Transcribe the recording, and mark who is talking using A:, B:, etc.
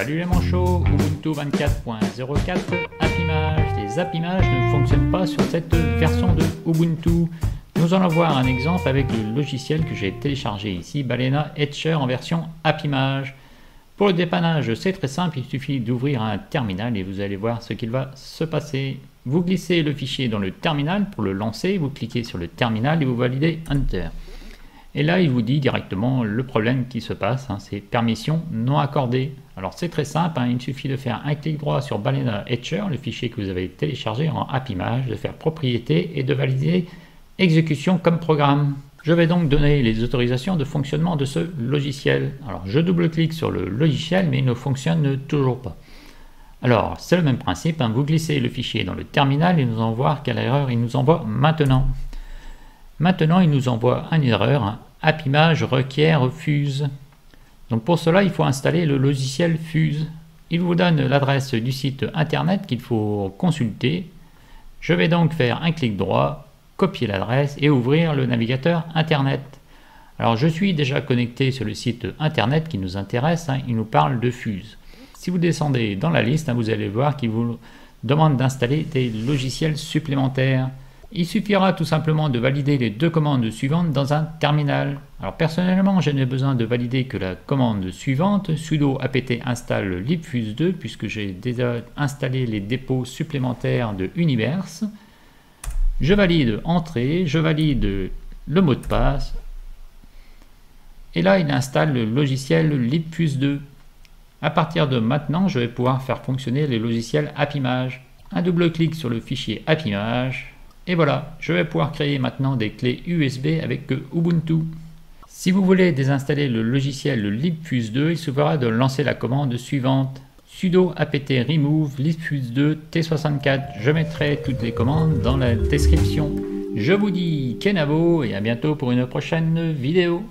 A: Salut les manchots, Ubuntu 24.04, Appimage. Les Appimages ne fonctionnent pas sur cette version de Ubuntu. Nous allons voir un exemple avec le logiciel que j'ai téléchargé ici, Balena Etcher en version Appimage. Pour le dépannage, c'est très simple, il suffit d'ouvrir un terminal et vous allez voir ce qu'il va se passer. Vous glissez le fichier dans le terminal pour le lancer, vous cliquez sur le terminal et vous validez Enter. Et là, il vous dit directement le problème qui se passe, hein, c'est permission non accordée. Alors c'est très simple, hein, il suffit de faire un clic droit sur Balena Etcher, le fichier que vous avez téléchargé en AppImage, de faire propriété et de valider exécution comme programme. Je vais donc donner les autorisations de fonctionnement de ce logiciel. Alors je double-clique sur le logiciel, mais il ne fonctionne toujours pas. Alors c'est le même principe, hein, vous glissez le fichier dans le terminal et nous voir quelle erreur il nous envoie maintenant. Maintenant, il nous envoie une erreur, hein. Appimage requiert Fuse. Donc pour cela, il faut installer le logiciel Fuse. Il vous donne l'adresse du site internet qu'il faut consulter. Je vais donc faire un clic droit, copier l'adresse et ouvrir le navigateur internet. Alors je suis déjà connecté sur le site internet qui nous intéresse, hein. il nous parle de Fuse. Si vous descendez dans la liste, hein, vous allez voir qu'il vous demande d'installer des logiciels supplémentaires. Il suffira tout simplement de valider les deux commandes suivantes dans un terminal. Alors personnellement, je n'ai besoin de valider que la commande suivante, sudo apt install libfuse2, puisque j'ai déjà installé les dépôts supplémentaires de Universe. Je valide entrée, je valide le mot de passe, et là il installe le logiciel libfuse2. À partir de maintenant, je vais pouvoir faire fonctionner les logiciels AppImage. Un double clic sur le fichier AppImage, et voilà, je vais pouvoir créer maintenant des clés USB avec Ubuntu. Si vous voulez désinstaller le logiciel libfuse2, il suffira de lancer la commande suivante sudo apt remove libfuse2 t64. Je mettrai toutes les commandes dans la description. Je vous dis Kenavo et à bientôt pour une prochaine vidéo.